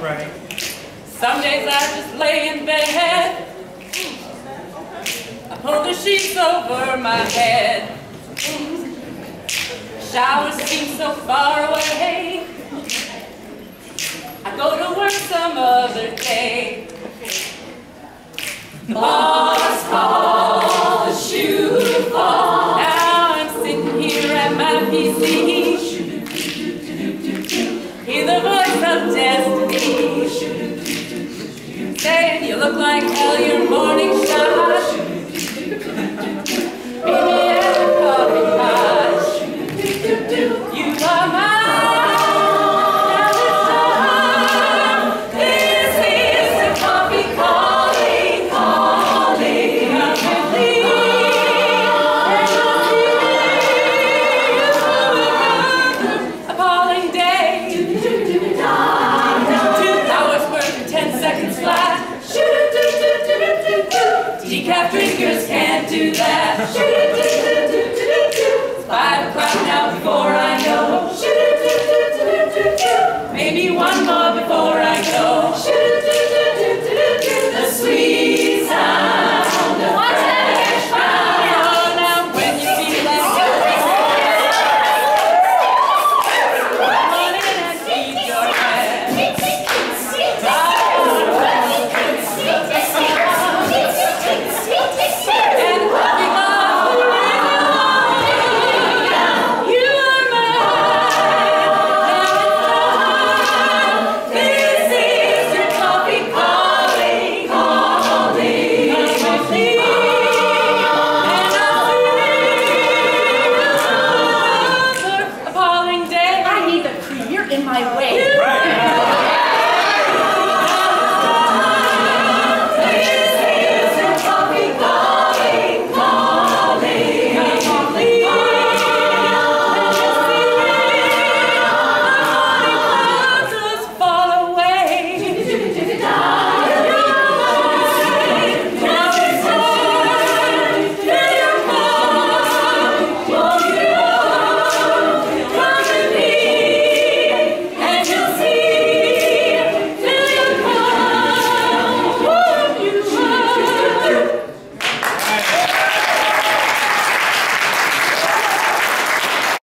Right. Some days I just lay in bed. I pull the sheets over my head. Showers seem so far away. I go to work some other day. The saying you look like hell, your morning shot. Decaf drinkers can't do that. Five o'clock now before I know. Maybe one